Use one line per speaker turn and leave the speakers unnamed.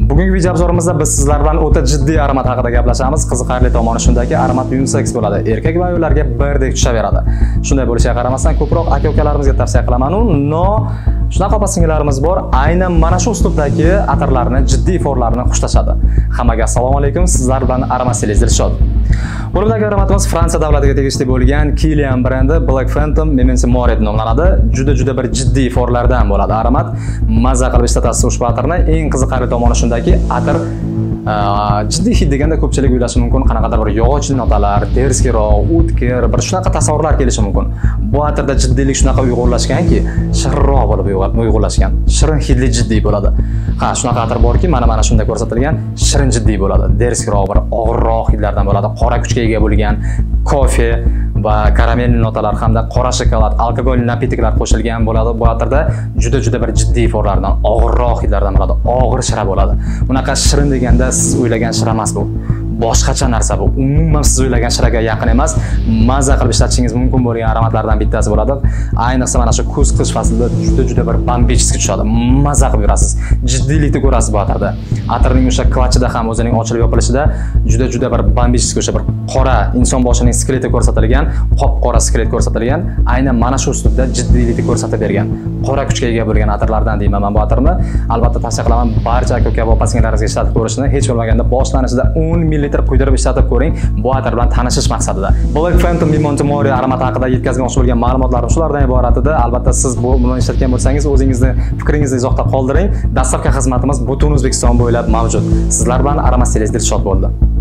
bugungi video obzorimizda biz sizlar bilan o'ta jiddiy aromat haqida gaplashamiz. Qiziqarli tomoni shundaki aromat unisex bo'ladi. Erkak va ayollarga birdek tushaveradi. Shunday bo'lishiga qaramasdan ko'proq aka ukalarimizga tavsiya qilamanu no shunaqa opa singillarimiz bor aynan mana shu uslubdagi atirlarni jiddiy forlarni xushlashadi hammaga assalomu alaykum sizlar bilan aromat dilshod Bo'libdagi aromatimiz Fransiya davlatiga tegishli bo'lgan Kilian brendi Black Phantom Memento Mori nomlanadi. Juda juda bir jiddiy forlardan bo'ladi aromat. Mazza qilib ishlatasiz ushbu atirni. Eng qiziqarli tomoni shundaki, atir jiddiy hid deganda ko'pchilik o'ylashi mumkin qanaqadir bir yog'ochli notalar terskiroq o'tkir bir shunaqa tasavvurlar kelishi mumkin bu atirda jiddiylik shunaqa uyg'unlashganki shirinroq bo'lib uyg'unlashgan shirin hidli jiddiy bo'ladi ha shunaqa atir borki mana mana shunda ko'rsatilgan shirin jiddiy bo'ladi derskiroq bir og'irroq hidlardan bo'ladi qora kuchga ega bo'lgan kofe va karamelli notalar hamda qora shokolad alkogolli napitiklar qo'shilgan bo'ladi. Bu atirda juda juda bir jiddiy forlardan og'irroq hidlardan bo'ladi. Og'ir shira bo'ladi. Bunaqa shirin deganda siz o'ylagan shira emas bu. Boshqacha narsa bu. Umuman siz o'ylagan shiraga yaqin emas. Mazza qilib ishlatishingiz mumkin bo'lgan aromatlardan bittasi bo'ladi. Ayniqsa mana shu kuz qish faslida juda juda bir bambichskiy tushadi. Mazza qilib yurasiz. Jiddiylikni ko'rasiz bu atirda atirning o'sha klachida ham o'zining ochilib yopilishida juda juda bir bambichskiy o'sha bir qora inson boshining skeleti ko'rsatilgan qop qora skelet ko'rsatilgan. Aynan mana shu uslubda jiddiylikni ko'rsatib bergan. Qora kuchga ega bo'lgan atirlardan deyman man bu atirni. Albatta tavsiya qilaman barcha aka uka opa singillaringizga ishlatib ko'rishni. Hech bo'lmaganda boshlanishida o'n millilitr quydirib ishlatib ko'ring. Bu atir bilan tanishish maqsadida. Black phantom limon mori aromati haqida yetkazmoqchi bo'lgan ma'lumotlarim shulardan iborat edi albatta siz bu bilan ishlatgan bo'lsangiz o'zingizni fikringizni izohda qoldiring. Dastlabki xizmatimiz butun o'zbekiston bo'ylab mavjud. Sizlar bilan aromat selezdir shod bo'ldi.